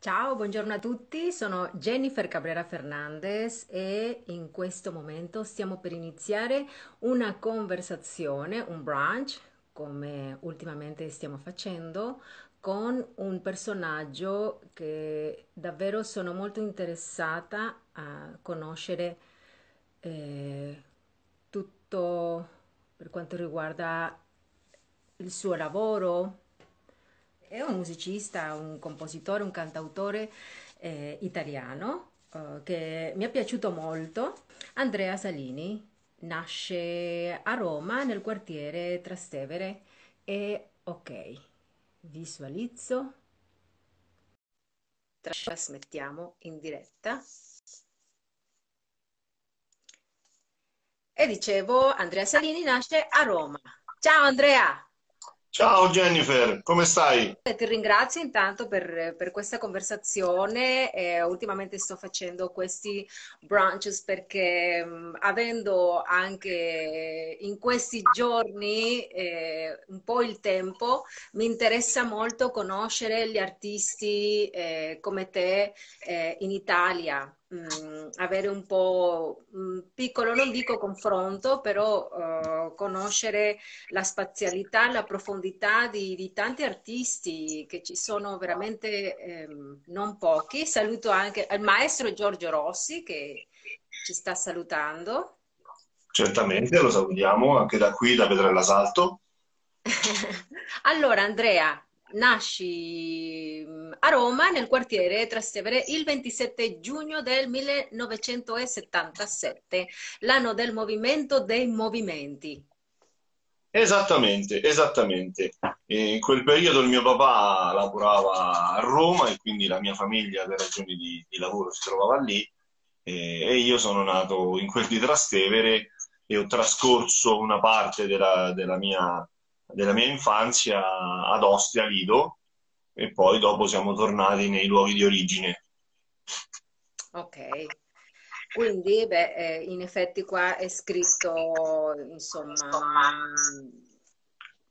Ciao, buongiorno a tutti, sono Jennifer Cabrera Fernandez e in questo momento stiamo per iniziare una conversazione, un brunch, come ultimamente stiamo facendo, con un personaggio che davvero sono molto interessata a conoscere eh, tutto per quanto riguarda il suo lavoro è un musicista, un compositore, un cantautore eh, italiano eh, che mi è piaciuto molto. Andrea Salini nasce a Roma nel quartiere Trastevere e ok, visualizzo, trasmettiamo in diretta. E dicevo, Andrea Salini nasce a Roma. Ciao Andrea! Ciao Jennifer, come stai? Ti ringrazio intanto per, per questa conversazione. Eh, ultimamente sto facendo questi brunches perché mh, avendo anche in questi giorni eh, un po' il tempo, mi interessa molto conoscere gli artisti eh, come te eh, in Italia. Mh, avere un po' un piccolo, non dico confronto, però eh, conoscere la spazialità, la profondità di, di tanti artisti che ci sono veramente ehm, non pochi. Saluto anche il maestro Giorgio Rossi che ci sta salutando. Certamente, lo salutiamo anche da qui, da Petrella Salto. Allora, Andrea, nasci mm, a Roma nel quartiere Trastevere il 27 giugno del 1977, l'anno del movimento dei movimenti. Esattamente, esattamente. In quel periodo il mio papà lavorava a Roma e quindi la mia famiglia per ragioni di, di lavoro si trovava lì e io sono nato in quel di Trastevere e ho trascorso una parte della, della mia, della mia infanzia ad Ostia, Lido, e poi dopo siamo tornati nei luoghi di origine. Ok, quindi beh, eh, in effetti qua è scritto, insomma,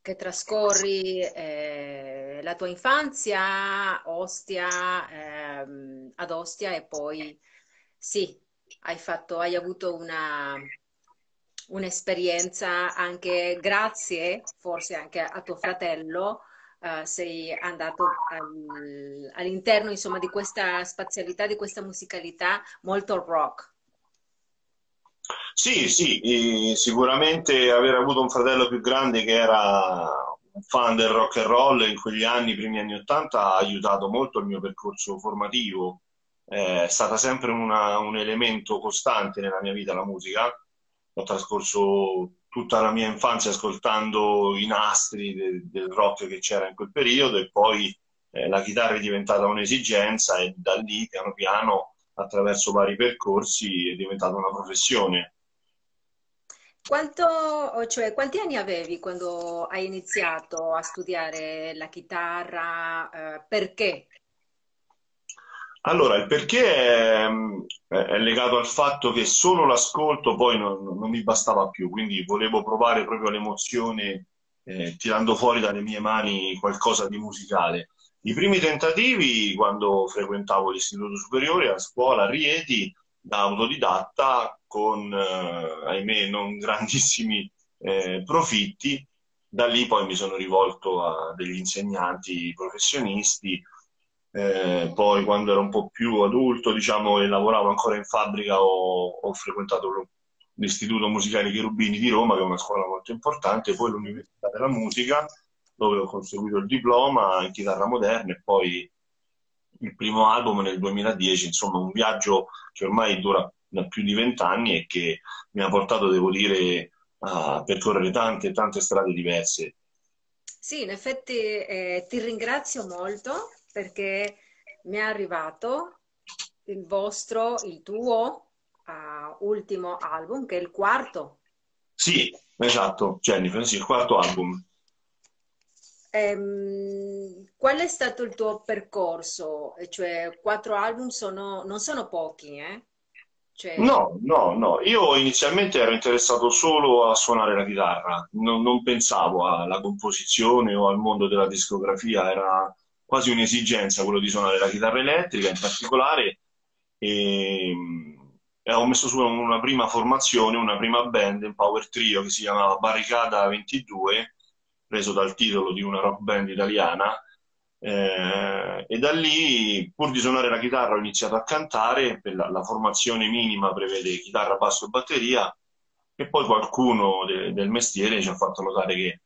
che trascorri eh, la tua infanzia Ostia, ehm, ad Ostia e poi sì, hai fatto, hai avuto una, un'esperienza anche grazie, forse anche a tuo fratello, eh, sei andato al- all'interno, insomma, di questa spazialità, di questa musicalità molto rock. Sì, sì, sicuramente aver avuto un fratello più grande che era un fan del rock and roll in quegli anni, primi anni 80, ha aiutato molto il mio percorso formativo. Eh, È stata sempre una- un elemento costante nella mia vita la musica. Ho trascorso tutta la mia infanzia ascoltando i nastri de- del rock che c'era in quel periodo e poi eh, la chitarra è diventata un'esigenza e da lì, piano piano, attraverso vari percorsi, è diventata una professione. Quanto, cioè, quanti anni avevi quando hai iniziato a studiare la chitarra? Eh, perché? Allora, il perché è, è legato al fatto che solo l'ascolto poi non, non mi bastava più, quindi volevo provare proprio l'emozione eh, tirando fuori dalle mie mani qualcosa di musicale. I primi tentativi, quando frequentavo l'istituto superiore a scuola a Rieti, da autodidatta, con, eh, ahimè, non grandissimi eh, profitti, da lì poi mi sono rivolto a degli insegnanti professionisti eh, poi quando ero un po' più adulto, diciamo, e lavoravo ancora in fabbrica, ho, ho frequentato l'Istituto Musicale Cherubini di Roma, che è una scuola molto importante, poi l'Università della Musica, dove ho conseguito il diploma in chitarra moderna e poi il primo album nel 2010, insomma, un viaggio che ormai dura da più di vent'anni e che mi ha portato, devo dire, a percorrere tante, tante strade diverse. Sì, in effetti eh, ti ringrazio molto perché mi è arrivato il vostro, il tuo eh, ultimo album, che è il quarto. Sì, esatto, Jennifer, sì, il quarto album. Ehm, qual è stato il tuo percorso? Cioè, quattro album sono, non sono pochi, eh? Cioè, No, no, no. Io inizialmente ero interessato solo a suonare la chitarra, non, non pensavo alla composizione o al mondo della discografia, era quasi un'esigenza quello di suonare la chitarra elettrica in particolare e, e ho messo su una prima formazione, una prima band, un power trio che si chiamava Barricada 22, preso dal titolo di una rock band italiana eh, e da lì, pur di suonare la chitarra, ho iniziato a cantare, la, la, formazione minima prevede chitarra, basso e batteria, e poi qualcuno de, del mestiere ci ha fatto notare che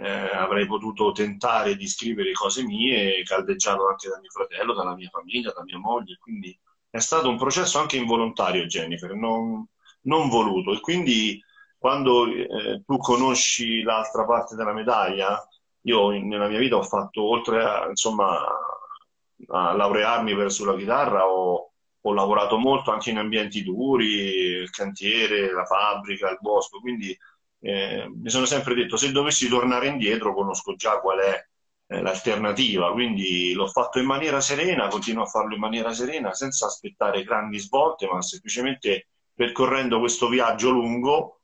eh, avrei potuto tentare di scrivere cose mie, caldeggiato anche da mio fratello, dalla mia famiglia, da mia moglie, quindi è stato un processo anche involontario, Jennifer, non, non voluto. E quindi quando eh, tu conosci l'altra parte della medaglia, io nella mia vita ho fatto, oltre a, insomma, a laurearmi per, sulla chitarra, ho, ho, lavorato molto anche in ambienti duri, il cantiere, la fabbrica, il bosco, quindi eh, mi sono sempre detto se dovessi tornare indietro conosco già qual è eh, l'alternativa, quindi l'ho fatto in maniera serena, continuo a farlo in maniera serena, senza aspettare grandi svolte, ma semplicemente percorrendo questo viaggio lungo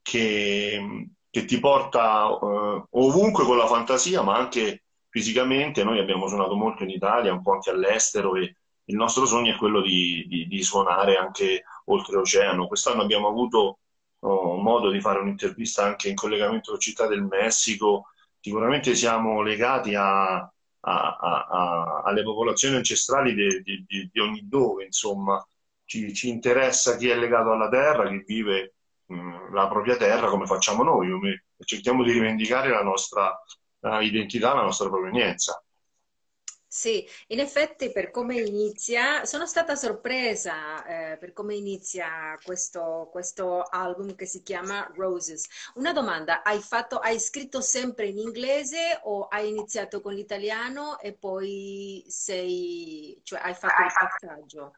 che, che ti porta uh, ovunque con la fantasia, ma anche fisicamente. Noi abbiamo suonato molto in Italia, un po' anche all'estero e il nostro sogno è quello di, di, di suonare anche oltreoceano. Quest'anno abbiamo avuto uh, modo di fare un'intervista anche in collegamento con Città del Messico. Sicuramente siamo legati a, a, a, alle popolazioni ancestrali di, di ogni dove, insomma. Ci, ci interessa chi è legato alla terra, chi vive Mm, la propria terra come facciamo noi, come cerchiamo di rivendicare la nostra uh, identità, la nostra provenienza. Sì, in effetti per come inizia, sono stata sorpresa eh, per come inizia questo, questo, album che si chiama Roses. Una domanda, hai, fatto, hai scritto sempre in inglese o hai iniziato con l'italiano e poi sei, cioè hai fatto il passaggio?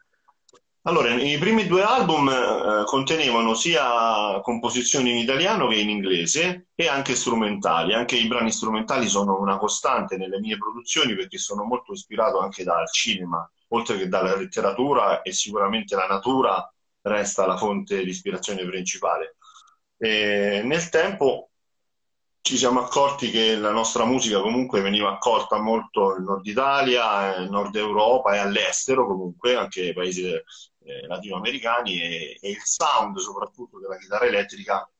Allora, i primi due album eh, contenevano sia composizioni in italiano che in inglese e anche strumentali. Anche i brani strumentali sono una costante nelle mie produzioni perché sono molto ispirato anche dal cinema, oltre che dalla letteratura e sicuramente la natura resta la fonte di ispirazione principale. E nel tempo ci siamo accorti che la nostra musica comunque veniva accolta molto in Nord Italia, in Nord Europa e all'estero comunque, anche nei paesi eh, latinoamericani e, e, il sound soprattutto della chitarra elettrica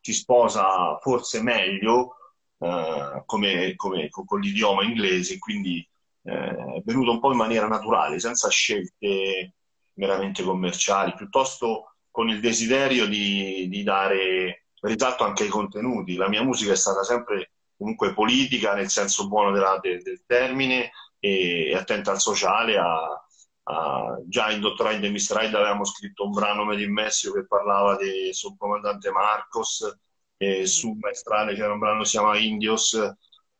si sposa forse meglio eh, come, come, con l'idioma inglese, quindi eh, è venuto un po' in maniera naturale, senza scelte meramente commerciali, piuttosto con il desiderio di, di dare risalto anche ai contenuti. La mia musica è stata sempre comunque politica nel senso buono della, del, del termine e attenta al sociale, a, Uh, già in Dottor in the Mistride avevamo scritto un brano Made in Messico che parlava del subcomandante Marcos e su Maestrale c'era un brano che si chiama Indios.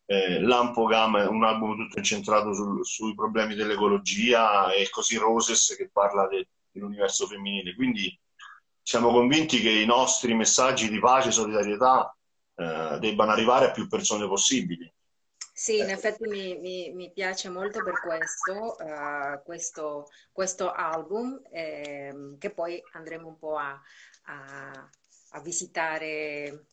Eh, Lampo Gamma un album tutto incentrato sul, sui problemi dell'ecologia e così Roses che parla de, dell'universo femminile. Quindi siamo convinti che i nostri messaggi di pace e solidarietà eh, debbano arrivare a più persone possibili sì, in effetti mi, mi, mi piace molto per questo, uh, questo, questo, album, eh, che poi andremo un po' a, a, a visitare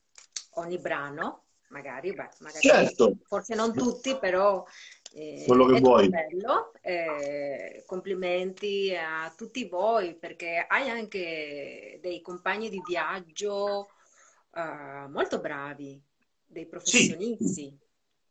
ogni brano, magari, beh, magari certo. forse non tutti, però eh, quello che vuoi. Bello. Eh, complimenti a tutti voi perché hai anche dei compagni di viaggio uh, molto bravi, dei professionisti. Sì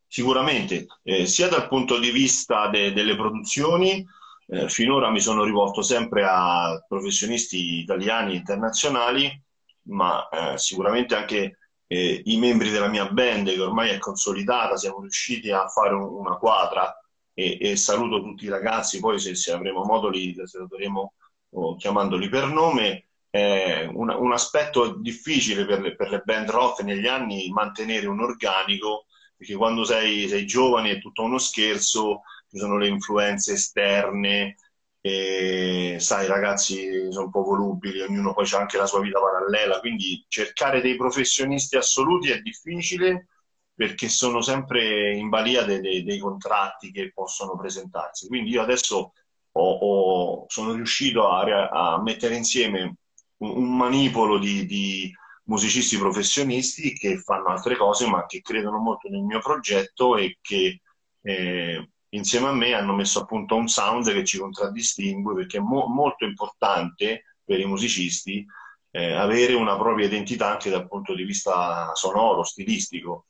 sicuramente, eh, sia dal punto di vista de- delle produzioni, eh, finora mi sono rivolto sempre a professionisti italiani e internazionali, ma eh, sicuramente anche eh, i membri della mia band, che ormai è consolidata, siamo riusciti a fare un- una quadra e-, e, saluto tutti i ragazzi, poi se, se avremo modo li saluteremo oh, chiamandoli per nome. Un, un, aspetto difficile per le, per le band rock negli anni mantenere un organico perché quando sei, sei giovane è tutto uno scherzo, ci sono le influenze esterne, e, sai, i ragazzi sono un po' volubili, ognuno poi ha anche la sua vita parallela, quindi cercare dei professionisti assoluti è difficile perché sono sempre in balia dei, dei, dei contratti che possono presentarsi. Quindi io adesso ho, ho, sono riuscito a, a, mettere insieme un, un manipolo di, di musicisti professionisti che fanno altre cose ma che credono molto nel mio progetto e che eh, insieme a me hanno messo a punto un sound che ci contraddistingue perché è mo- molto importante per i musicisti eh, avere una propria identità anche dal punto di vista sonoro, stilistico.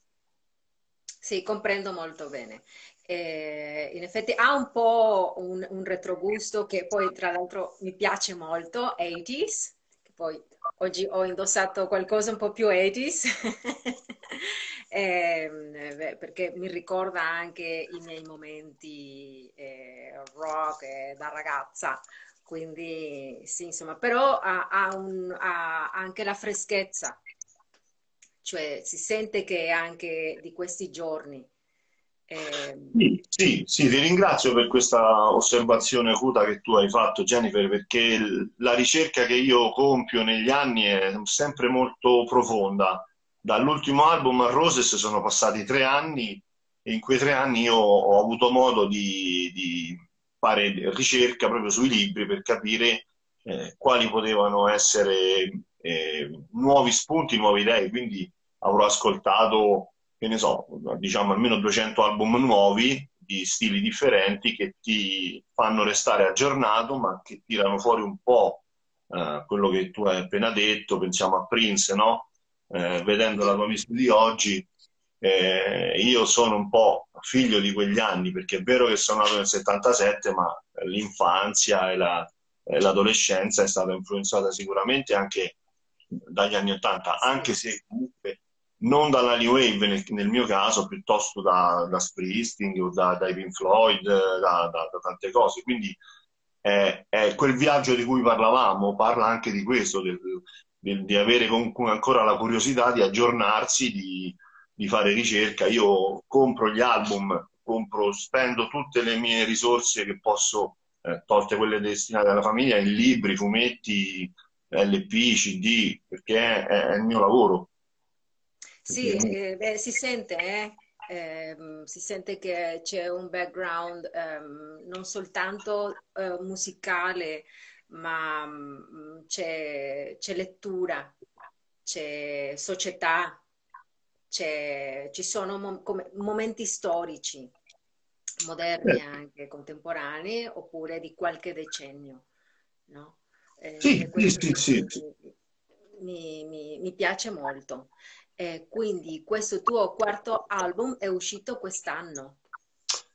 Sì, comprendo molto bene. Eh, in effetti ha un po' un, un retrogusto che poi tra l'altro mi piace molto, 80s, che poi oggi ho indossato qualcosa un po' più 80s, eh, perché mi ricorda anche i miei momenti eh, rock eh, da ragazza. Quindi sì, insomma, però ha, ha, un, ha anche la freschezza, cioè si sente che è anche di questi giorni. Eh... Sì, sì, sì, ti ringrazio per questa osservazione acuta che tu hai fatto, Jennifer, perché la ricerca che io compio negli anni è sempre molto profonda. Dall'ultimo album a Roses sono passati tre anni e in quei tre anni io ho avuto modo di, di fare ricerca proprio sui libri per capire eh, quali potevano essere eh, nuovi spunti, nuove idee. Quindi avrò ascoltato, che ne so, diciamo almeno 200 album nuovi di stili differenti che ti fanno restare aggiornato, ma che tirano fuori un po' eh, quello che tu hai appena detto. Pensiamo a Prince, no? Eh, vedendo la tua missione di oggi, eh, io sono un po' figlio di quegli anni, perché è vero che sono nato nel 77, ma l'infanzia e, la, l'adolescenza è stata influenzata sicuramente anche dagli anni 80, anche se comunque non dalla New Wave nel, nel mio caso, piuttosto da, da Springsteen o da, da Pink Floyd, da, da, tante cose. Quindi è, è, quel viaggio di cui parlavamo, parla anche di questo, del, del, di avere comunque ancora la curiosità di aggiornarsi, di, di fare ricerca. Io compro gli album, compro, spendo tutte le mie risorse che posso, eh, tolte quelle destinate alla famiglia, in libri, fumetti, LP, CD, perché è, è il mio lavoro. Sì, eh, beh, si sente, eh? Eh, si sente che c'è un background ehm, non soltanto eh, musicale, ma mh, mm, c'è, c'è lettura, c'è società, ci sono mom momenti storici, moderni anche, contemporanei, oppure di qualche decennio. No? Eh, sì, sì, sì, mi, mi, mi, piace molto. Eh, quindi questo tuo quarto album è uscito quest'anno.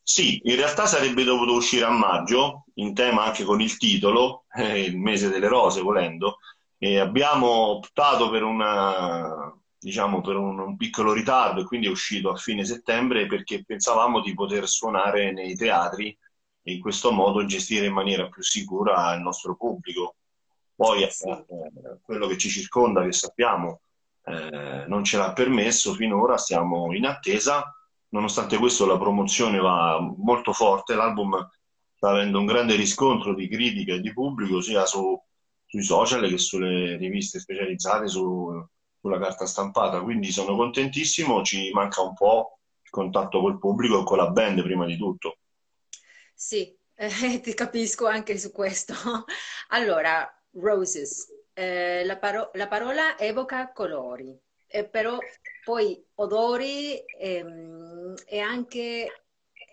Sì, in realtà sarebbe dovuto uscire a maggio, in tema anche con il titolo, eh, il mese delle rose volendo, e abbiamo optato per una, diciamo, per un, un, piccolo ritardo e quindi è uscito a fine settembre perché pensavamo di poter suonare nei teatri e in questo modo gestire in maniera più sicura il nostro pubblico. Poi sì. eh, quello che ci circonda, che sappiamo, eh, non ce l'ha permesso finora, siamo in attesa. Nonostante questo la promozione va molto forte, l'album sta avendo un grande riscontro di critica e di pubblico sia su, sui social che sulle riviste specializzate, su, sulla carta stampata, quindi sono contentissimo, ci manca un po' il contatto col pubblico e con la band prima di tutto. Sì, eh, ti capisco anche su questo. Allora, Roses, eh, la, paro- la, parola evoca colori, eh, però poi odori ehm, è anche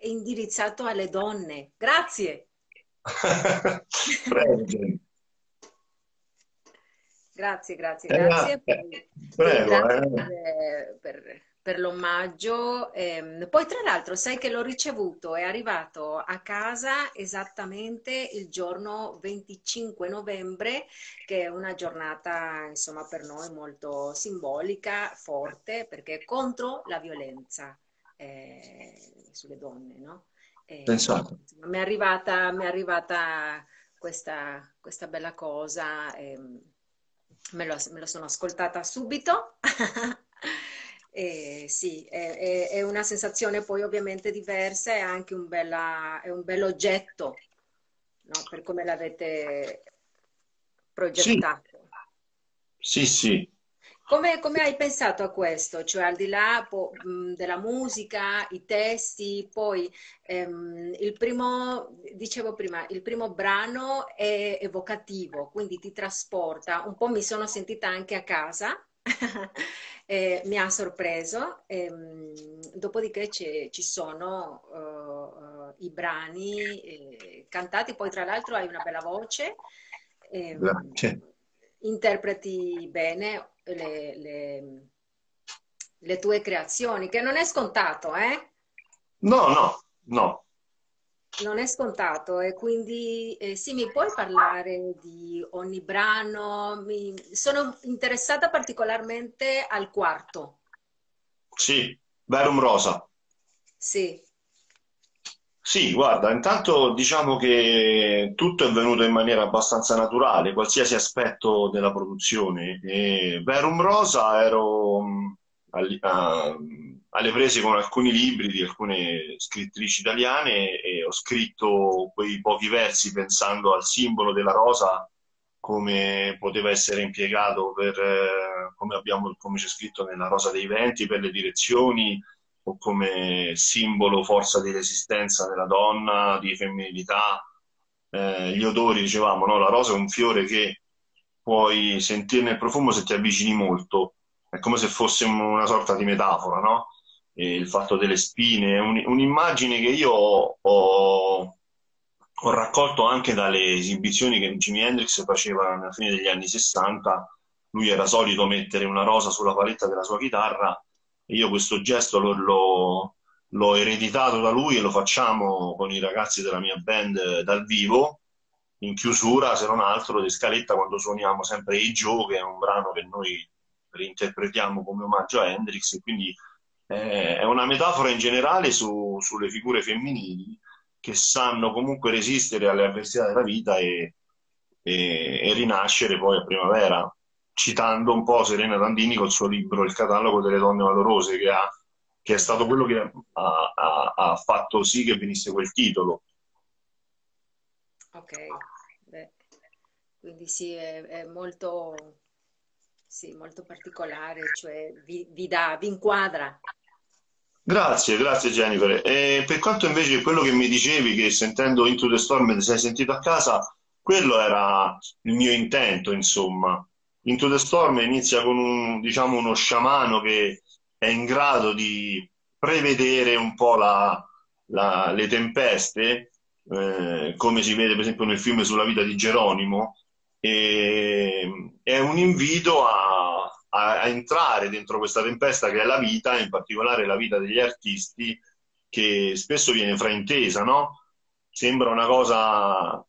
indirizzato alle donne. Grazie. Prego. Grazie, grazie, grazie. Eh, per, prego, grazie eh. per, per, l'omaggio. Eh, poi tra l'altro sai che l'ho ricevuto, è arrivato a casa esattamente il giorno 25 novembre, che è una giornata insomma per noi molto simbolica, forte, perché è contro la violenza eh, sulle donne, no? Pensate. Mi è arrivata, mi è arrivata questa, questa bella cosa. Ehm, me lo, me lo sono ascoltata subito. E sì, è, è, una sensazione poi ovviamente diversa e anche un, bella, è un bel oggetto no? per come l'avete progettato. Sì, sì. sì. Come, come, hai pensato a questo? Cioè al di là po- della musica, i testi, poi ehm, il primo, dicevo prima, il primo brano è evocativo, quindi ti trasporta. Un po' mi sono sentita anche a casa, eh, mi ha sorpreso. Ehm, dopodiché ci sono uh, i brani eh, cantati, poi tra l'altro hai una bella voce, eh, interpreti bene le, le, le, tue creazioni, che non è scontato, eh? No, no, no. Non è scontato e quindi eh, sì, mi puoi parlare di ogni brano? Mi... Sono interessata particolarmente al quarto. Sì, Verum Rosa. Sì. Sì, guarda, intanto diciamo che tutto è venuto in maniera abbastanza naturale, qualsiasi aspetto della produzione. E Verum Rosa ero alle prese con alcuni libri di alcune scrittrici italiane e ho scritto quei pochi versi pensando al simbolo della rosa come poteva essere impiegato per, eh, come, abbiamo, come c'è scritto nella Rosa dei Venti, per le direzioni o come simbolo forza di resistenza della donna, di femminilità. Eh, gli odori, dicevamo, no? la rosa è un fiore che puoi sentirne il profumo se ti avvicini molto, è come se fosse una sorta di metafora, no? E il fatto delle spine, un, un'immagine che io ho, ho raccolto anche dalle esibizioni che Jimi Hendrix faceva alla fine degli anni 60. Lui era solito mettere una rosa sulla paletta della sua chitarra e io questo gesto l'ho, l'ho, l'ho ereditato da lui e lo facciamo con i ragazzi della mia band dal vivo, in chiusura, se non altro, di scaletta quando suoniamo sempre i Joe, che è un brano che noi reinterpretiamo come omaggio a Hendrix, e quindi eh, è una metafora in generale su, sulle figure femminili che sanno comunque resistere alle avversità della vita e, e, e rinascere poi a primavera, citando un po' Serena Dandini col suo libro Il catalogo delle donne valorose, che, ha, che è stato quello che ha, ha, ha, fatto sì che venisse quel titolo. Ok, Beh, quindi sì, è, è molto, sì, molto particolare, cioè vi, vi, dà, vi inquadra Grazie, grazie Jennifer. E per quanto invece quello che mi dicevi, che sentendo Into the Storm ti sei sentito a casa, quello era il mio intento, insomma. Into the Storm inizia con un, diciamo, uno sciamano che è in grado di prevedere un po' la, la, le tempeste, eh, come si vede per esempio nel film sulla vita di Geronimo, e è un invito a a, a, entrare dentro questa tempesta che è la vita, in particolare la vita degli artisti, che spesso viene fraintesa, no? Sembra una cosa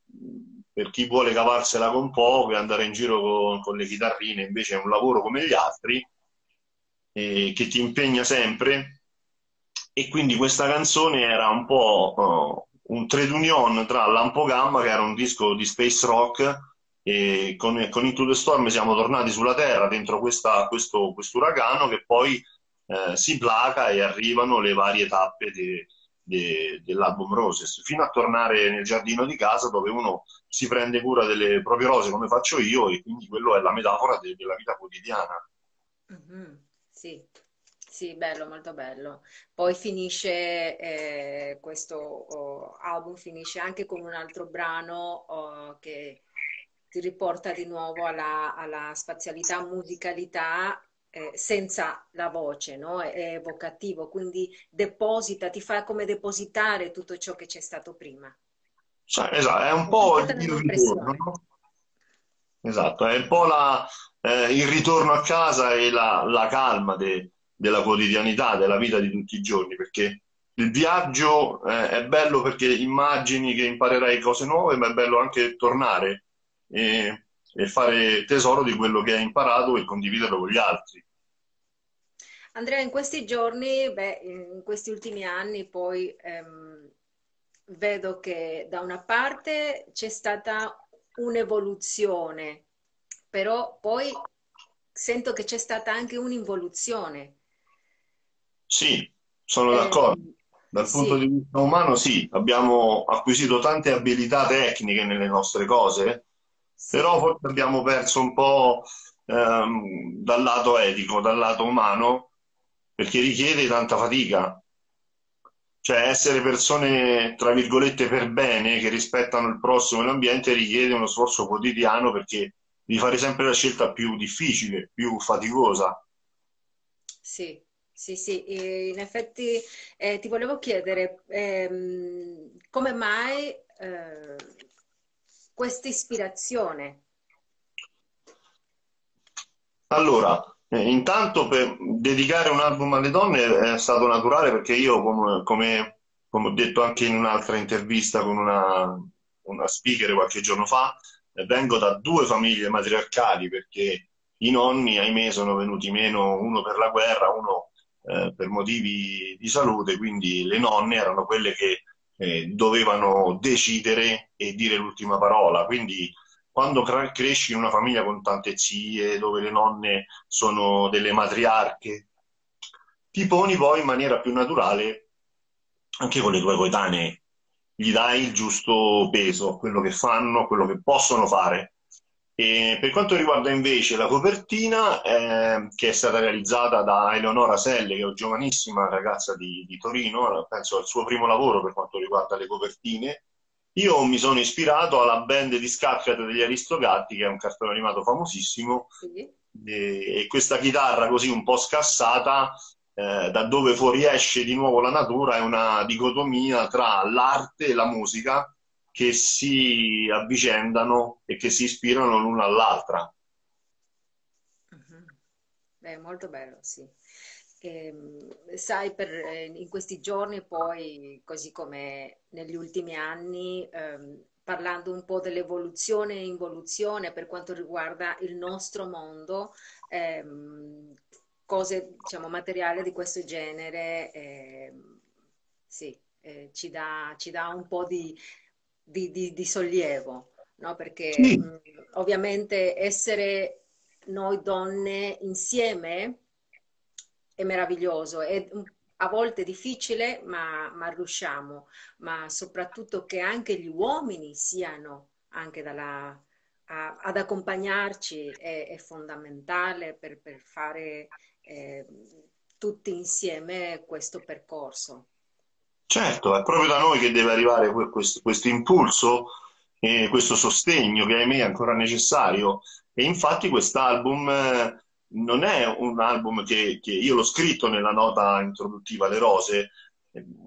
per chi vuole cavarsela con poco e andare in giro con, con le chitarrine, invece è un lavoro come gli altri, eh, che ti impegna sempre. E quindi questa canzone era un po' uh, un trade union tra Lampo Gamma, che era un disco di space rock, e con, con Into the Storm siamo tornati sulla Terra dentro questa, questo, uragano che poi eh, si placa e arrivano le varie tappe de, de, dell'album Roses, fino a tornare nel giardino di casa dove uno si prende cura delle proprie rose come faccio io e quindi quello è la metafora de, della vita quotidiana. Mm-hmm. Sì. Sì, bello, molto bello. Poi finisce eh, questo oh, album finisce anche con un altro brano oh, che ti riporta di nuovo alla, alla spazialità, musicalità eh, senza la voce, no? È evocativo, quindi deposita, ti fa come depositare tutto ciò che c'è stato prima. Cioè, esatto, è un po' il ritorno, no? Esatto, è un po' la, eh, il ritorno a casa e la, la calma de, della quotidianità, della vita di tutti i giorni, perché il viaggio eh, è bello perché immagini che imparerai cose nuove, ma è bello anche tornare e, e fare tesoro di quello che hai imparato e condividerlo con gli altri. Andrea, in questi giorni, beh, in questi ultimi anni, poi ehm, vedo che da una parte c'è stata un'evoluzione, però poi sento che c'è stata anche un'involuzione. Sì, sono eh, d'accordo. Dal sì. punto di vista umano, sì, abbiamo acquisito tante abilità tecniche nelle nostre cose, però forse abbiamo perso un po' ehm, dal lato etico, dal lato umano, perché richiede tanta fatica. Cioè essere persone, tra virgolette, per bene, che rispettano il prossimo e l'ambiente, richiede uno sforzo quotidiano perché devi fare sempre la scelta più difficile, più faticosa. Sì, sì, sì, in effetti eh, ti volevo chiedere ehm, come mai eh, questa ispirazione? Allora, eh, intanto per dedicare un album alle donne è stato naturale perché io, come, come, come ho detto anche in un'altra intervista con una, una speaker qualche giorno fa, eh, vengo da due famiglie matriarcali perché i nonni, ahimè, sono venuti meno uno per la guerra, uno eh, per motivi di salute, quindi le nonne erano quelle che eh, dovevano decidere e dire l'ultima parola. Quindi quando cresci in una famiglia con tante zie, dove le nonne sono delle matriarche, ti poni poi in maniera più naturale anche con le tue coetanee, gli dai il giusto peso, quello che fanno, quello che possono fare. E per quanto riguarda invece la copertina, eh, che è stata realizzata da Eleonora Selle, che è una giovanissima ragazza di, di, Torino, penso al suo primo lavoro per quanto riguarda le copertine, io mi sono ispirato alla band di Scatcat degli Aristogatti, che è un cartone animato famosissimo, sì. e, e, questa chitarra così un po' scassata, eh, da dove fuoriesce di nuovo la natura, è una dicotomia tra l'arte e la musica, che si avvicendano e che si ispirano l'una all'altra. Uh-huh. Beh, molto bello, sì. E, ehm, sai, per, eh, in questi giorni poi, così come negli ultimi anni, ehm, parlando un po' dell'evoluzione e involuzione per quanto riguarda il nostro mondo, ehm, cose, diciamo, materiali di questo genere, ehm, sì, eh, ci, dà, ci dà un po' di, di, di, di sollievo, no? perché sì. mh, ovviamente essere noi donne insieme è meraviglioso, è a volte difficile, ma, ma riusciamo, ma soprattutto che anche gli uomini siano anche dalla, a, ad accompagnarci è, è fondamentale per, per fare eh, tutti insieme questo percorso. Certo, è proprio da noi che deve arrivare questo, impulso e questo sostegno che ahimè è ancora necessario. E infatti quest'album eh, non è un album che, che io l'ho scritto nella nota introduttiva Le Rose,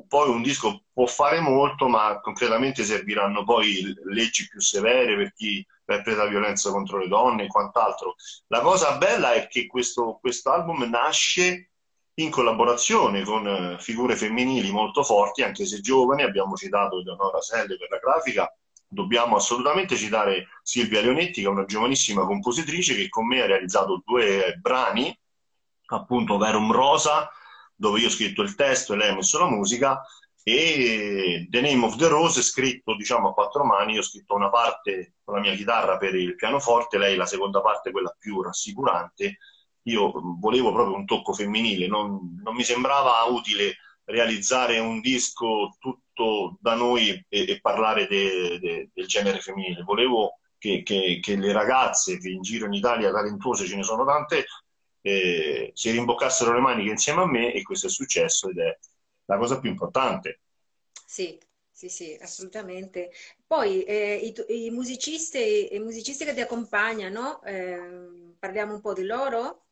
poi un disco può fare molto, ma concretamente serviranno poi leggi più severe per chi perpetra violenza contro le donne e quant'altro. La cosa bella è che questo album nasce in collaborazione con eh, figure femminili molto forti, anche se giovani, abbiamo citato Eleonora Selle per la grafica, dobbiamo assolutamente citare Silvia Leonetti, che è una giovanissima compositrice che con me ha realizzato due brani, appunto Verum Rosa, dove io ho scritto il testo e lei ha messo la musica, e The Name of the Rose, scritto diciamo a quattro mani, io ho scritto una parte con la mia chitarra per il pianoforte, lei la seconda parte, quella più rassicurante, io volevo proprio un tocco femminile, non, non mi sembrava utile realizzare un disco tutto da noi e, e parlare de, de, del genere femminile. Volevo che, che, che, le ragazze che in giro in Italia talentuose ce ne sono tante eh, si rimboccassero le maniche insieme a me e questo è successo ed è la cosa più importante. Sì, sì, sì, assolutamente. Poi eh, i, i, musicisti, i musicisti che ti accompagnano, eh, parliamo un po' di loro?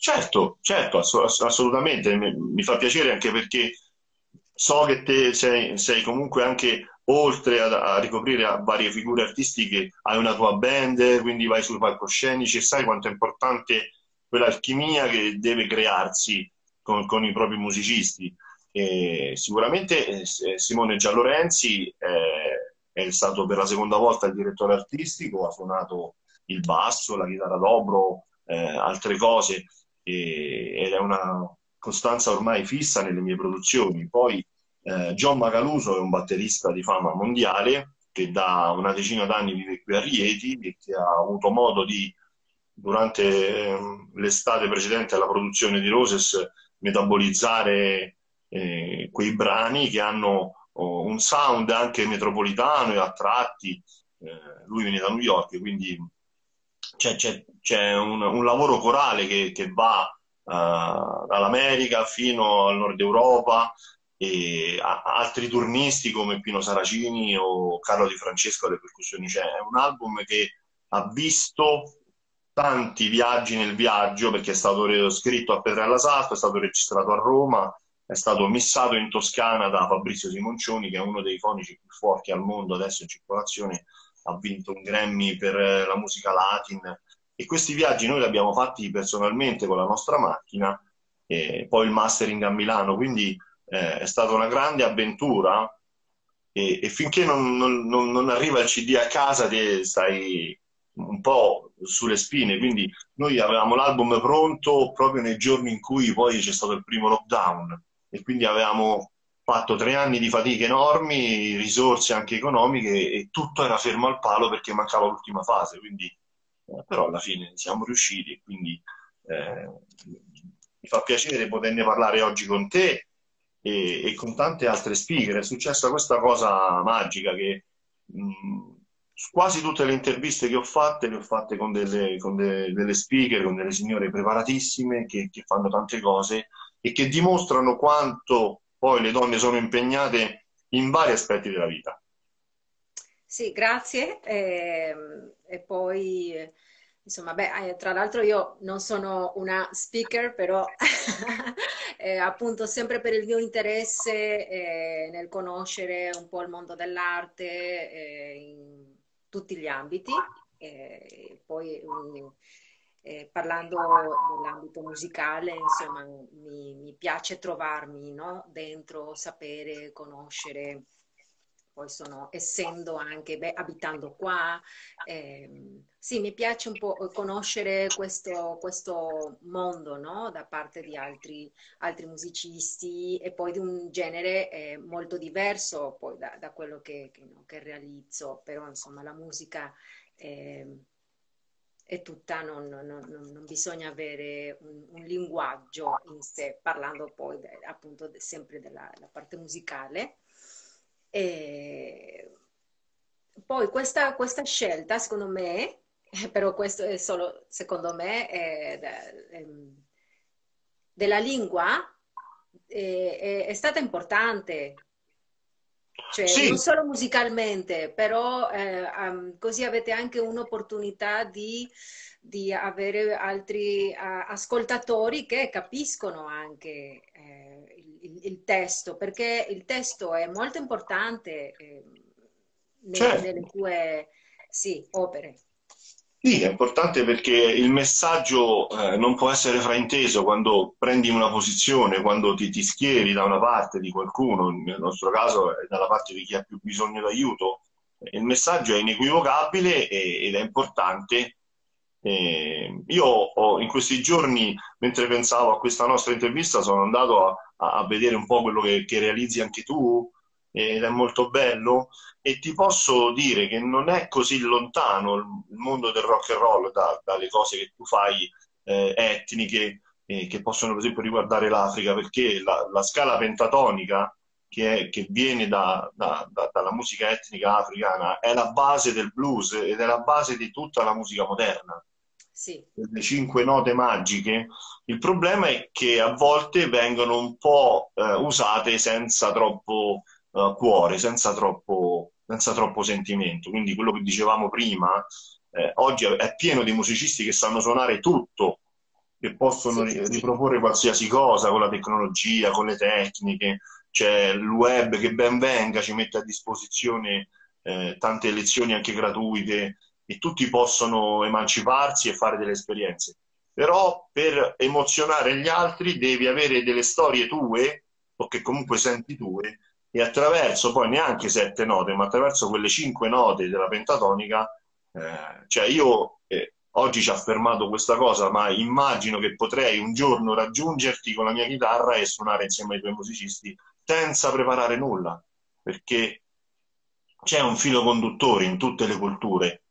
Certo, certo, ass- assolutamente, mi, mi, fa piacere anche perché so che te sei, sei comunque anche oltre a, a, ricoprire varie figure artistiche, hai una tua band, quindi vai sui palcoscenici e sai quanto è importante quell'alchimia che deve crearsi con, con i propri musicisti. E sicuramente eh, Simone Giallorenzi eh, è stato per la seconda volta il direttore artistico, ha suonato il basso, la chitarra d'obro, eh, altre cose e, ed è una costanza ormai fissa nelle mie produzioni. Poi eh, John Macaluso è un batterista di fama mondiale che da una decina d'anni vive qui a Rieti e che ha avuto modo di, durante eh, l'estate precedente alla produzione di Roses, metabolizzare eh, quei brani che hanno oh, un sound anche metropolitano e a tratti. Eh, lui viene da New York, quindi c'è, c'è, c'è un, un, lavoro corale che, che va uh, dall'America fino al nord Europa e a, altri turnisti come Pino Saracini o Carlo Di Francesco alle percussioni. C'è cioè, un album che ha visto tanti viaggi nel viaggio, perché è stato scritto a Petrella Salto, è stato registrato a Roma, è stato missato in Toscana da Fabrizio Simoncioni, che è uno dei fonici più forti al mondo adesso in circolazione, ha vinto un Grammy per la musica latin. E questi viaggi noi li abbiamo fatti personalmente con la nostra macchina, e poi il mastering a Milano, quindi eh, è stata una grande avventura. E, e finché non, non, non, arriva il CD a casa ti stai un po' sulle spine, quindi noi avevamo l'album pronto proprio nei giorni in cui poi c'è stato il primo lockdown. E quindi avevamo fatto tre anni di fatiche enormi, risorse anche economiche e tutto era fermo al palo perché mancava l'ultima fase, quindi eh, però alla fine siamo riusciti e quindi eh, mi fa piacere poterne parlare oggi con te e, e, con tante altre speaker. È successa questa cosa magica che mh, quasi tutte le interviste che ho fatte le ho fatte con delle, con de, delle speaker, con delle signore preparatissime che, che, fanno tante cose e che dimostrano quanto poi le donne sono impegnate in vari aspetti della vita. Sì, grazie. E, ehm, e poi Insomma, beh, eh, tra l'altro io non sono una speaker, però eh, appunto sempre per il mio interesse eh, nel conoscere un po' il mondo dell'arte eh, in tutti gli ambiti, poi um, parlando dell'ambito musicale, insomma, mi, mi piace trovarmi no? dentro, sapere, conoscere poi sono, essendo anche, beh, abitando qua, eh, sì, mi piace un po' conoscere questo, questo mondo, no? Da parte di altri, altri, musicisti e poi di un genere eh, molto diverso da, da quello che, che, no, che, realizzo, però insomma la musica eh, è tutta, non, non, non, bisogna avere un, un, linguaggio in sé, parlando poi de, appunto de, sempre della parte musicale. E poi questa, questa scelta, secondo me, però questo è solo secondo me, è, è, della lingua è, è, stata importante. Cioè, sì. non solo musicalmente, però eh, um, così avete anche un'opportunità di, di avere altri uh, ascoltatori che capiscono anche eh, il, il, testo, perché il testo è molto importante eh, nelle, certo. nelle tue sì, opere. Sì, è importante perché il messaggio eh, non può essere frainteso quando prendi una posizione, quando ti, ti, schieri da una parte di qualcuno, nel nostro caso è dalla parte di chi ha più bisogno d'aiuto. Il messaggio è inequivocabile e, ed è importante eh, io ho, in questi giorni, mentre pensavo a questa nostra intervista, sono andato a, a vedere un po' quello che, che, realizzi anche tu ed è molto bello e ti posso dire che non è così lontano il mondo del rock and roll da, dalle cose che tu fai eh, etniche eh, che possono per esempio riguardare l'Africa perché la, la scala pentatonica che, è, che viene da, da, da, dalla musica etnica africana è la base del blues ed è la base di tutta la musica moderna sì. le cinque note magiche. Il problema è che a volte vengono un po' eh, usate senza troppo eh, cuore, senza troppo, senza troppo sentimento. Quindi quello che dicevamo prima, eh, oggi è pieno di musicisti che sanno suonare tutto, che possono sì, sì. riproporre qualsiasi cosa con la tecnologia, con le tecniche. C'è il web che ben venga, ci mette a disposizione eh, tante lezioni anche gratuite e tutti possono emanciparsi e fare delle esperienze. Però per emozionare gli altri devi avere delle storie tue, o che comunque senti tue, e attraverso poi neanche sette note, ma attraverso quelle cinque note della pentatonica, eh, cioè io eh, oggi ci ha affermato questa cosa, ma immagino che potrei un giorno raggiungerti con la mia chitarra e suonare insieme ai tuoi musicisti senza preparare nulla, perché c'è un filo conduttore in tutte le culture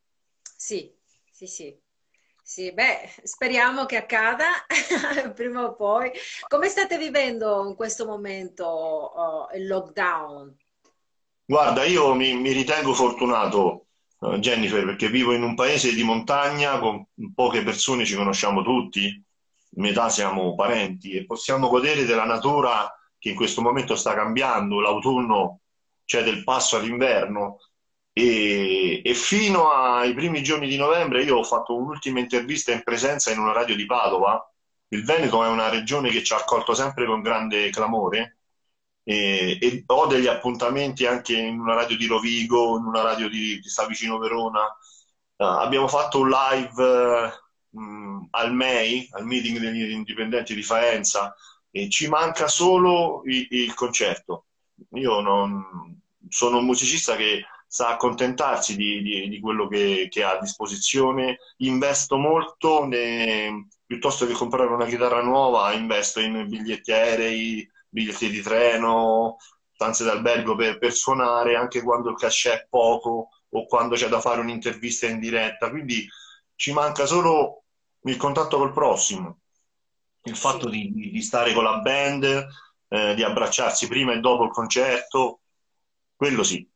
sì, sì, sì. Sì, beh, speriamo che accada prima o poi. Come state vivendo in questo momento uh, il lockdown? Guarda, io mi, mi ritengo fortunato, uh, Jennifer, perché vivo in un paese di montagna con poche persone, ci conosciamo tutti, metà siamo parenti e possiamo godere della natura che in questo momento sta cambiando, l'autunno c'è del passo all'inverno e, e, fino ai primi giorni di novembre io ho fatto un'ultima intervista in presenza in una radio di Padova. Il Veneto è una regione che ci ha accolto sempre con grande clamore e, e ho degli appuntamenti anche in una radio di Rovigo, in una radio di, che sta vicino Verona. Uh, abbiamo fatto un live uh, al MEI, al meeting degli indipendenti di Faenza, e ci manca solo il, il concerto. Io non, sono un musicista che sa accontentarsi di, di, di quello che, che, ha a disposizione. Investo molto, ne, piuttosto che comprare una chitarra nuova, investo in biglietti aerei, biglietti di treno, stanze d'albergo per, per suonare, anche quando il cachet è poco o quando c'è da fare un'intervista in diretta. Quindi ci manca solo il contatto col prossimo, il fatto di, di, stare con la band, eh, di abbracciarsi prima e dopo il concerto, quello sì.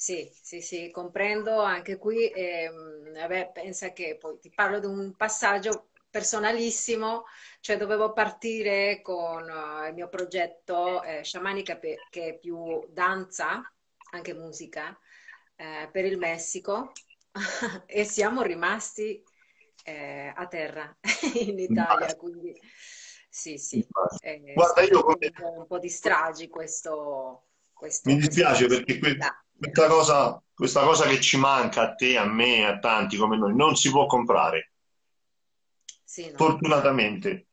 Sì, sì, sì, comprendo anche qui. Ehm, vabbè, pensa che poi ti parlo di un passaggio personalissimo, cioè dovevo partire con uh, il mio progetto eh, Shamanica che è più danza, anche musica, eh, per il Messico e siamo rimasti eh, a terra in Italia, quindi sì, sì. Eh, Guarda, io un po' di stragi questo... questo Mi dispiace questo... perché que questa cosa, questa cosa che ci manca a te, a me, a tanti come noi, non si può comprare. Sì, no. Fortunatamente.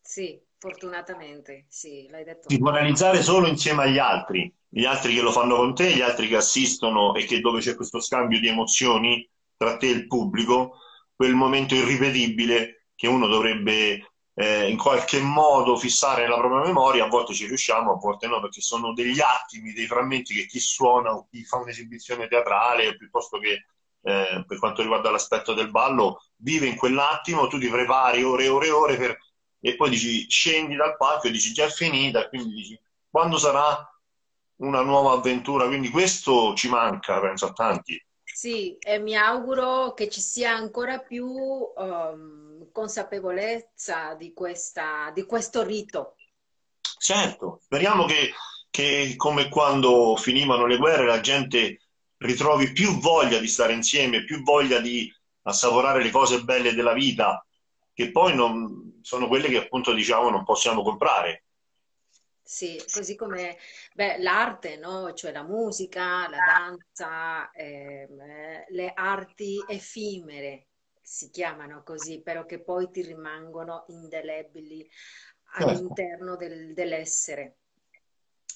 Sì, fortunatamente, sì, l'hai detto. Si può realizzare solo insieme agli altri, gli altri che lo fanno con te, gli altri che assistono e che dove c'è questo scambio di emozioni tra te e il pubblico, quel momento irripetibile che uno dovrebbe eh, in qualche modo fissare nella propria memoria, a volte ci riusciamo, a volte no, perché sono degli attimi, dei frammenti che chi suona o chi fa un'esibizione teatrale, piuttosto che eh, per quanto riguarda l'aspetto del ballo, vive in quell'attimo, tu ti prepari ore e ore e ore per... e poi dici scendi dal palco e dici già è finita, quindi dici quando sarà una nuova avventura, quindi questo ci manca, penso a tanti. Sì, e mi auguro che ci sia ancora più um, consapevolezza di, questa, di questo rito. Certo, speriamo che, che come quando finivano le guerre la gente ritrovi più voglia di stare insieme, più voglia di assaporare le cose belle della vita, che poi non, sono quelle che appunto diciamo non possiamo comprare. Sì, così come beh, l'arte, no? cioè la musica, la danza, ehm, le arti effimere si chiamano così, però che poi ti rimangono indelebili certo. all'interno del, dell'essere.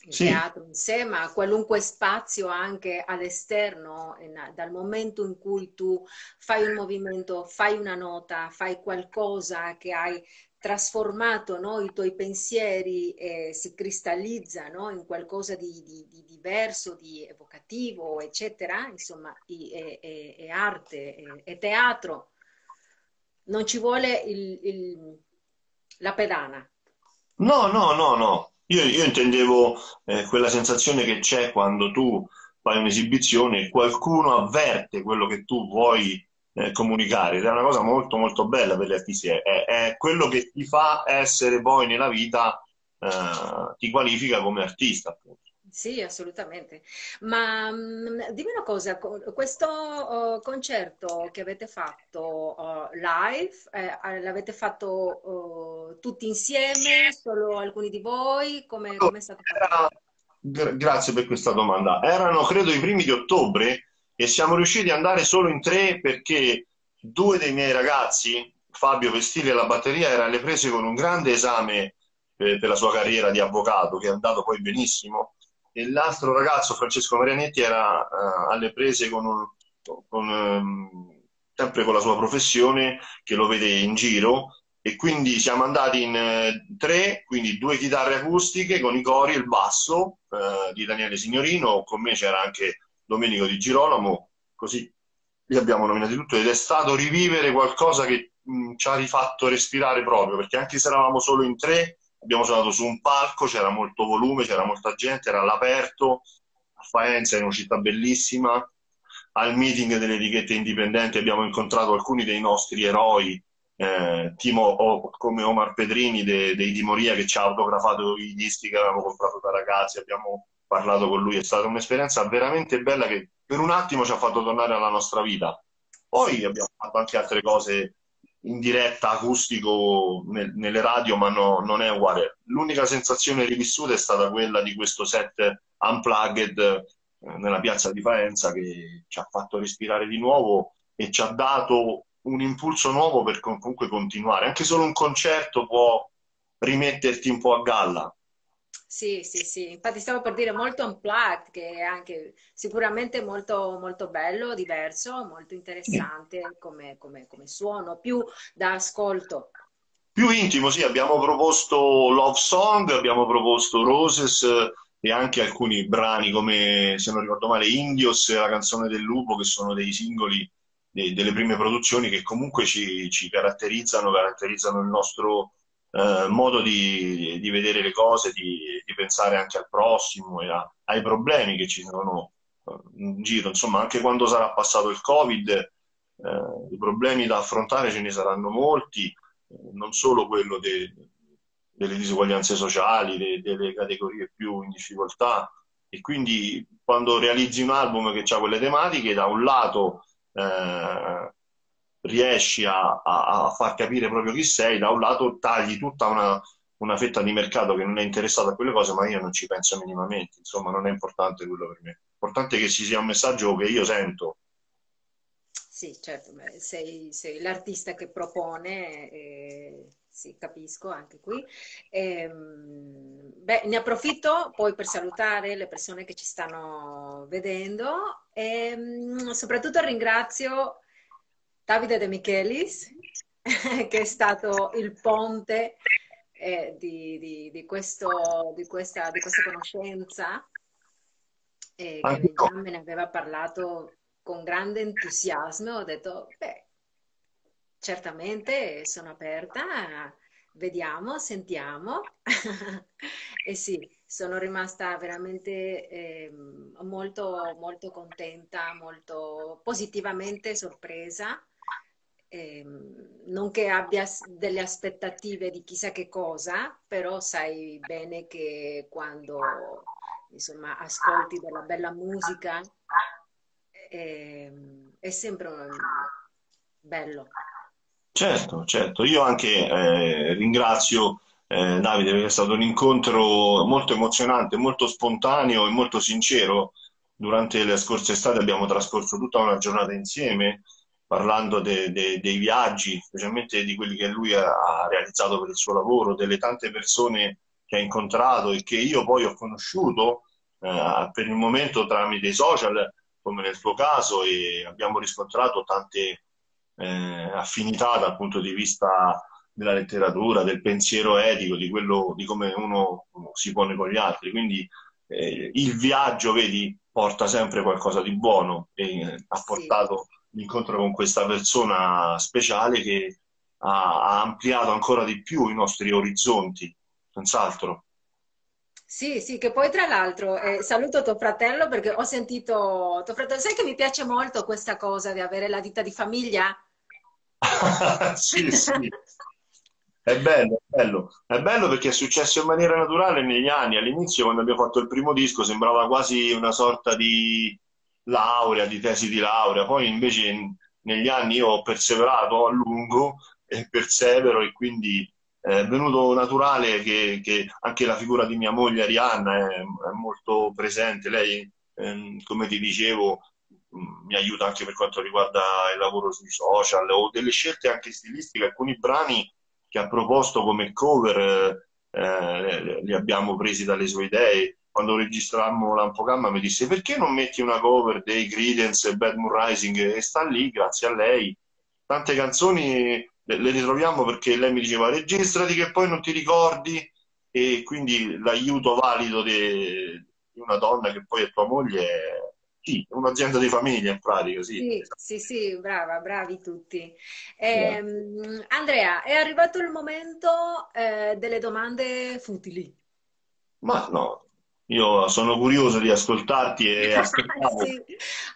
Il sì. teatro in sé, ma qualunque spazio anche all'esterno, dal momento in cui tu fai un movimento, fai una nota, fai qualcosa che hai trasformato no, i tuoi pensieri eh, si cristallizzano in qualcosa di, di, di, diverso, di evocativo, eccetera, insomma, è, arte, è, è, teatro. Non ci vuole il, il, la pedana. No, no, no, no. Io, io intendevo eh, quella sensazione che c'è quando tu fai un'esibizione e qualcuno avverte quello che tu vuoi eh, comunicare ed è una cosa molto molto bella per gli artisti, è, è, quello che ti fa essere poi nella vita, eh, ti qualifica come artista appunto. Sì, assolutamente. Ma mh, mm, dimmi una cosa, questo uh, concerto che avete fatto uh, live, eh, l'avete fatto uh, tutti insieme, solo alcuni di voi? Come, come è stato fatto? Era... Grazie per questa domanda. Erano credo i primi di ottobre e siamo riusciti ad andare solo in tre perché due dei miei ragazzi, Fabio Vestili alla batteria, era alle prese con un grande esame per, per la sua carriera di avvocato, che è andato poi benissimo, e l'altro ragazzo, Francesco Marianetti, era uh, alle prese con, un, con um, sempre con la sua professione, che lo vede in giro, e quindi siamo andati in eh, tre, quindi due chitarre acustiche con i cori e il basso eh, di Daniele Signorino, con me c'era anche Domenico Di Girolamo, così li abbiamo nominati tutti ed è stato rivivere qualcosa che mh, ci ha rifatto respirare proprio, perché anche se eravamo solo in tre, abbiamo suonato su un palco, c'era molto volume, c'era molta gente, era all'aperto, a Faenza, in una città bellissima, al meeting delle etichette indipendenti abbiamo incontrato alcuni dei nostri eroi, eh, Timo, o, come Omar Pedrini de, dei Timoria che ci ha autografato i dischi che avevamo comprato da ragazzi, abbiamo parlato con lui, è stata un'esperienza veramente bella che per un attimo ci ha fatto tornare alla nostra vita. Poi abbiamo fatto anche altre cose in diretta, acustico, nel, nelle radio, ma no, non è uguale. L'unica sensazione rivissuta è stata quella di questo set unplugged eh, nella piazza di Faenza che ci ha fatto respirare di nuovo e ci ha dato un impulso nuovo per comunque continuare. Anche solo un concerto può rimetterti un po' a galla. Sì, sì, sì, infatti stavo per dire molto unplugged, che è anche sicuramente molto, molto bello, diverso, molto interessante come, come, come suono, più da ascolto. Più intimo, sì, abbiamo proposto Love Song, abbiamo proposto Roses e anche alcuni brani come, se non ricordo male, Indios e la canzone del lupo, che sono dei singoli de, delle prime produzioni che comunque ci, ci caratterizzano, caratterizzano il nostro eh, modo di, di, vedere le cose, di, di, pensare anche al prossimo e a, ai problemi che ci sono eh, in giro. Insomma, anche quando sarà passato il Covid, eh, i problemi da affrontare ce ne saranno molti, eh, non solo quello de, delle disuguaglianze sociali, de, delle categorie più in difficoltà. E quindi quando realizzi un album che ha quelle tematiche, da un lato eh, riesci a, a, a, far capire proprio chi sei, da un lato tagli tutta una, una, fetta di mercato che non è interessata a quelle cose, ma io non ci penso minimamente, insomma non è importante quello per me. L'importante è che ci sia un messaggio che io sento. Sì, certo, sei, sei l'artista che propone, eh, sì, capisco anche qui. Eh, beh, ne approfitto poi per salutare le persone che ci stanno vedendo e soprattutto ringrazio Davide De Michelis, che è stato il ponte eh, di, di, di, questo, di, questa, di questa conoscenza, eh, che me ne aveva parlato con grande entusiasmo. Ho detto, beh, certamente sono aperta, vediamo, sentiamo. e sì, sono rimasta veramente eh, molto, molto contenta, molto positivamente sorpresa eh, non che abbia delle aspettative di chissà che cosa, però sai bene che quando insomma, ascolti della bella musica eh, è sempre bello. Certo, certo. Io anche eh, ringrazio eh, Davide perché è stato un incontro molto emozionante, molto spontaneo e molto sincero. Durante le scorse estate abbiamo trascorso tutta una giornata insieme parlando de, de, dei viaggi, specialmente di quelli che lui ha realizzato per il suo lavoro, delle tante persone che ha incontrato e che io poi ho conosciuto eh, per il momento tramite i social, come nel tuo caso, e abbiamo riscontrato tante eh, affinità dal punto di vista della letteratura, del pensiero etico, di, quello, di come uno, si pone con gli altri. Quindi eh, il viaggio, vedi, porta sempre qualcosa di buono e ha portato... Sì l'incontro con questa persona speciale che ha, ha ampliato ancora di più i nostri orizzonti, senz'altro. Sì, sì, che poi tra l'altro eh, saluto tuo fratello perché ho sentito tuo fratello, sai che mi piace molto questa cosa di avere la vita di famiglia? sì, sì. È bello, è bello. È bello perché è successo in maniera naturale negli anni. All'inizio, quando abbiamo fatto il primo disco, sembrava quasi una sorta di laurea, di tesi di laurea, poi invece negli anni io ho perseverato a lungo e persevero e quindi è venuto naturale che, che anche la figura di mia moglie Arianna è, è molto presente. Lei, ehm, come ti dicevo, mi aiuta anche per quanto riguarda il lavoro sui social o delle scelte anche stilistiche. Alcuni brani che ha proposto come cover eh, li abbiamo presi dalle sue idee quando registrammo l'Ampogamma mi disse perché non metti una cover dei Credence e Bad Moon Rising e sta lì grazie a lei tante canzoni le ritroviamo perché lei mi diceva registrati che poi non ti ricordi e quindi l'aiuto valido di, una donna che poi è tua moglie è sì, un'azienda di famiglia in pratica, sì. Sì, sì, sì brava, bravi tutti. Eh, Andrea, è arrivato il momento eh, delle domande futili. Ma no, io sono curioso di ascoltarti e aspettavo. sì.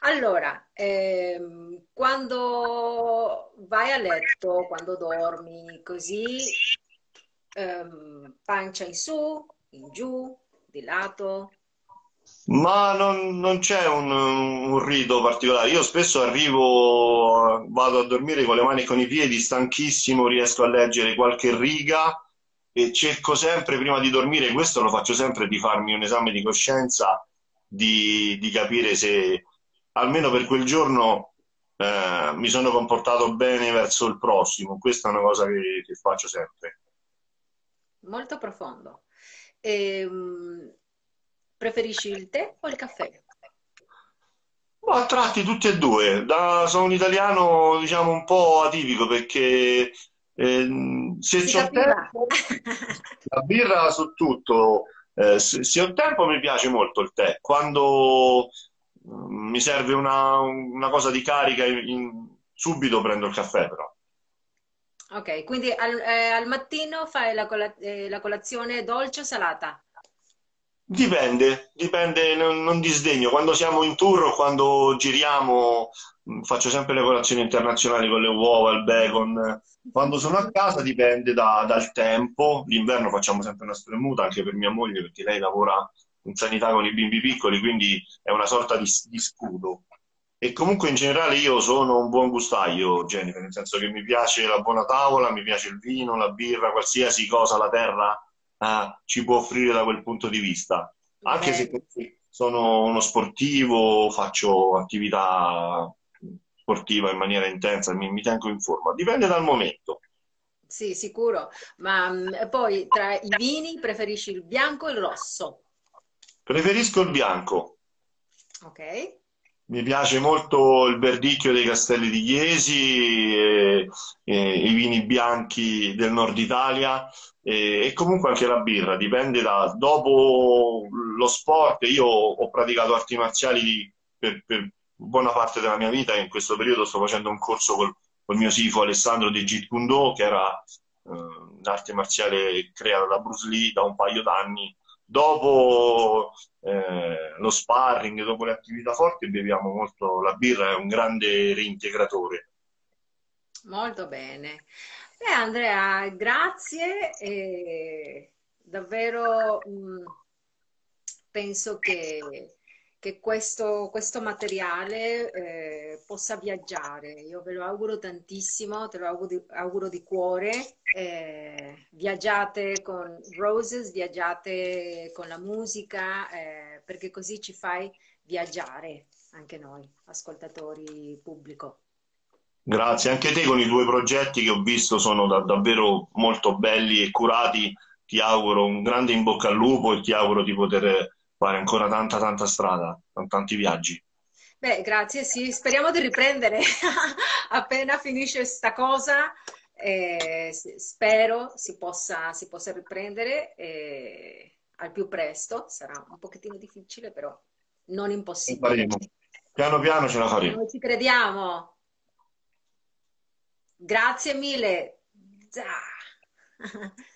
Allora, ehm, quando vai a letto, quando dormi, così, ehm, pancia in su, in giù, di lato? Ma non, non c'è un, un rito particolare. Io spesso arrivo, vado a dormire con le mani e con i piedi, stanchissimo, riesco a leggere qualche riga e cerco sempre, prima di dormire, questo lo faccio sempre, di farmi un esame di coscienza, di, di capire se almeno per quel giorno eh, mi sono comportato bene verso il prossimo. Questa è una cosa che, che faccio sempre. Molto profondo. E, um, preferisci il tè o il caffè? Ma a tratti tutti e due. Da, sono un italiano, diciamo, un po' atipico perché eh, se c'ho capirà. tempo, la birra su tutto. Eh, se, se ho tempo mi piace molto il tè. Quando mm, mi serve una, una cosa di carica, in- subito prendo il caffè, però. Ok, quindi al, eh, al mattino fai la, cola- eh, la colazione dolce o salata? Dipende, dipende, non, non disdegno. Quando siamo in tour o quando giriamo, mh, faccio sempre le colazioni internazionali con le uova, il bacon. Quando sono a casa dipende da- dal tempo. L'inverno facciamo sempre una spremuta anche per mia moglie perché lei lavora in sanità con i bimbi piccoli, quindi è una sorta di, di scudo. E comunque in generale io sono un buon gustaio, Jennifer, nel senso che mi piace la buona tavola, mi piace il vino, la birra, qualsiasi cosa la terra eh, ci può offrire da quel punto di vista. Anche se Bene. sono uno sportivo, faccio attività sportiva in maniera intensa, mi, mi tengo in forma. Dipende dal momento. Sì, sicuro. Ma mm, poi tra i vini preferisci il bianco o il rosso? Preferisco il bianco. Ok. Mi piace molto il verdicchio dei Castelli di Chiesi, e, e i vini bianchi del nord Italia e, e comunque anche la birra, dipende da... Dopo lo sport, io ho praticato arti marziali di- per, per buona parte della mia vita e in questo periodo sto facendo un corso col, col mio sifo Alessandro di Jeet Kune Do, che era eh, un'arte marziale creata da Bruce Lee da un paio d'anni. Dopo eh, lo sparring, dopo le attività forti, beviamo molto la birra, è un grande reintegratore. Molto bene. Beh, Andrea, grazie. e davvero mm, penso che, che questo, questo materiale eh, possa viaggiare. Io ve lo auguro tantissimo, te lo auguro di, auguro di cuore. Eh, viaggiate con Roses, viaggiate con la musica, eh, perché così ci fai viaggiare anche noi, ascoltatori pubblico. Grazie, anche te con i tuoi progetti che ho visto sono da- davvero molto belli e curati. Ti auguro un grande in bocca al lupo e ti auguro di poter fare ancora tanta tanta strada, tanti viaggi. Beh, grazie, sì, speriamo di riprendere appena finisce sta cosa. eh, spero si possa, si possa riprendere eh, al più presto. Sarà un pochettino difficile, però non impossibile. faremo. Piano piano ce la faremo. Noi ci crediamo. Grazie mille. Zah.